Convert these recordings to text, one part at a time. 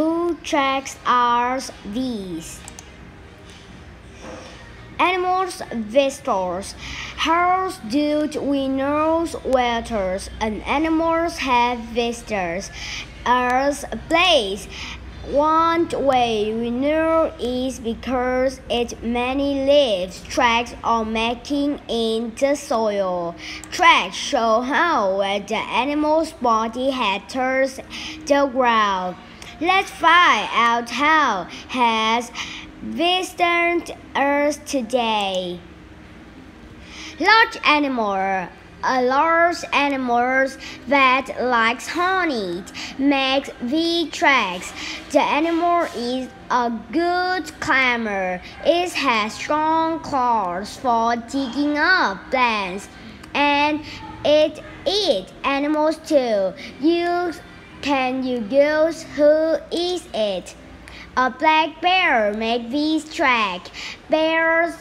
Who tracks are these? Animals visitors. How do we know whether an animals have visitors a place? One way we know is because it many leaves tracks are making in the soil. Tracks show how the animal's body touched the ground. Let's find out how has visited Earth today. Large animal a large animal that likes honey makes V tracks. The animal is a good climber. It has strong claws for digging up plants, and it eats animals too. You can you guess who is it? A black bear makes V track. Bears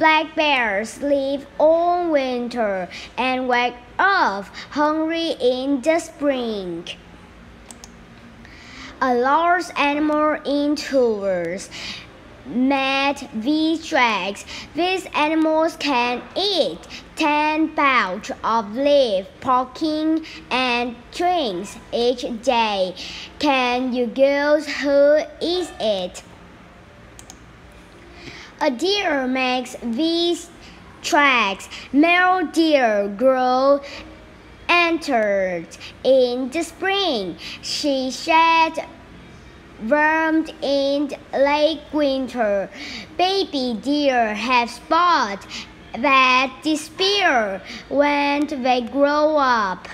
Black bears live all winter and wake up hungry in the spring. A large animal in tours made these tracks. These animals can eat 10 pounds of leaf, parking, and twigs each day. Can you guess who is it? A deer makes these tracks. Male deer grow entered in the spring. She shed warmed in late winter. Baby deer have spots that disappear when they grow up.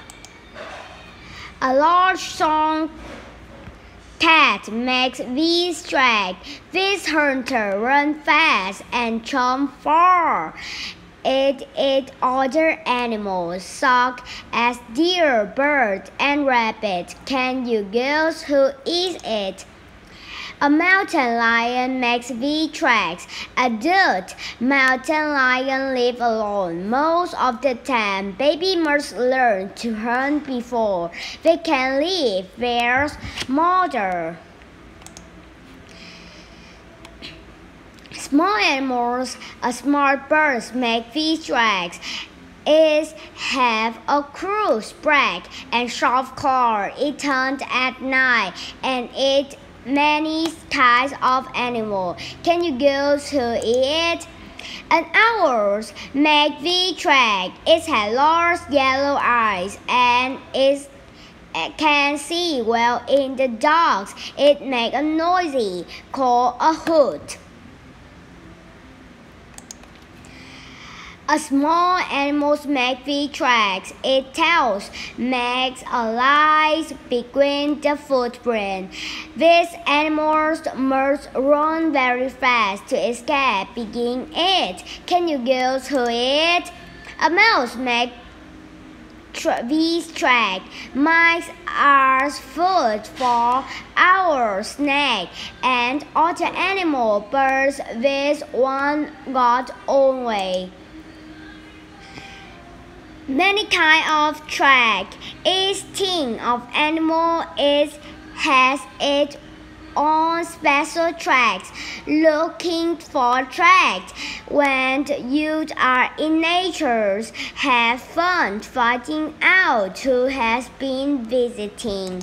A large song Cat makes these track. This hunter run fast and jump far. It eats other animals, such as deer, birds, and rabbits. Can you guess who is it? A mountain lion makes V tracks. Adult mountain lion live alone. Most of the time, baby must learn to hunt before they can leave their mother. Small animals, a smart birds make V tracks. It have a cruise break and sharp claw. It hunts at night and it many types of animal. Can you guess who it? An owls make the track. It has large yellow eyes and it can see well in the dark. It makes a noisy call a hoot. A small animals make the tracks. It tells makes a line between the footprint. These animals must run very fast to escape being it. Can you guess who it? A mouse makes these track. Mice are food for our snake and other animal birds with one god only. Many kind of track. Each thing of animal is has its own special tracks. Looking for tracks when you are in nature. Have fun finding out who has been visiting.